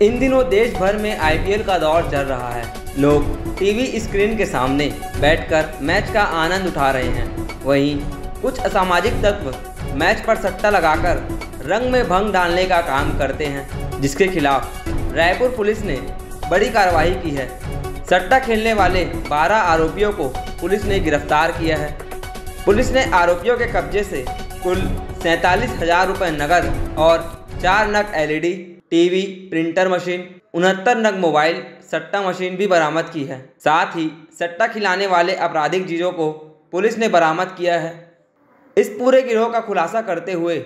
इन दिनों देश भर में आईपीएल का दौर चल रहा है। लोग टीवी स्क्रीन के सामने बैठकर मैच का आनंद उठा रहे हैं। वहीं कुछ असामाजिक तत्व मैच पर सट्टा लगाकर रंग में भंग डालने का काम करते हैं, जिसके खिलाफ रायपुर पुलिस ने बड़ी कार्रवाई की है। सट्टा खेलने वाले 12 आरोपियों को पुलिस ने गिरफ़्तार किया है। पुलिस ने आरोपियों के कब्जे से कुल सैंतालीस हज़ार रुपये नकद और चार नग एलईडी टीवी, प्रिंटर मशीन, उनहत्तर नग मोबाइल, सट्टा मशीन भी बरामद की है। साथ ही सट्टा खिलाने वाले आपराधिक चीज़ों को पुलिस ने बरामद किया है। इस पूरे गिरोह का खुलासा करते हुए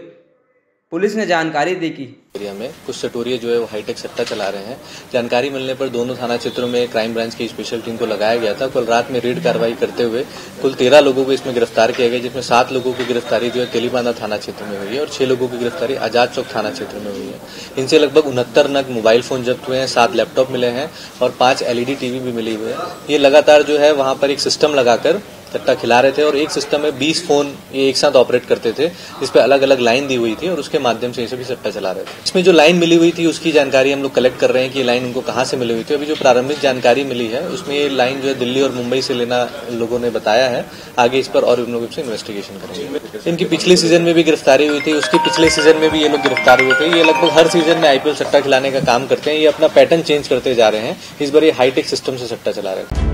पुलिस ने जानकारी दी की एरिया में कुछ सटोरिये जो है वो हाईटेक सट्टा चला रहे हैं। जानकारी मिलने पर दोनों थाना क्षेत्रों में क्राइम ब्रांच की स्पेशल टीम को लगाया गया था। कल रात में रेड कार्रवाई करते हुए कुल तेरह लोगों को इसमें गिरफ़्तार किया गया, जिसमें सात लोगों की गिरफ्तारी जो है तेलीबांधा थाना क्षेत्र में हुई है और छह लोगों की गिरफ्तारी आज़ाद चौक थाना क्षेत्र में हुई है। इनसे लगभग उनहत्तर नग मोबाइल फ़ोन जब्त हुए हैं, सात लैपटॉप मिले हैं और पाँच एलईडी टीवी भी मिली हुई है। ये लगातार जो है वहाँ पर एक सिस्टम लगाकर सट्टा खिला रहे थे और एक सिस्टम में 20 फ़ोन ये एक साथ ऑपरेट करते थे जिसपे अलग अलग लाइन दी हुई थी और उसके माध्यम से इसे भी सट्टा चला रहे थे। इसमें जो लाइन मिली हुई थी, उसकी जानकारी हम लोग कलेक्ट कर रहे हैं कि ये लाइन उनको कहाँ से मिली हुई थी। अभी जो प्रारंभिक जानकारी मिली है, उसमें ये लाइन जो है दिल्ली और मुंबई से लेना लोगों ने बताया है। आगे इस पर और उन लोगों से इन्वेस्टिगेशन करेंगे। इनकी पिछले सीज़न में भी गिरफ्तारी हुई थी, उसके पिछले सीज़न में भी ये लोग गिरफ़्तार हुए थे। ये लगभग हर सीज़न में आईपीएल सट्टा खिलाने का काम करते हैं। ये अपना पैटर्न चेंज करते जा रहे हैं। इस बार ये हाईटेक सिस्टम से सट्टा चला रहे थे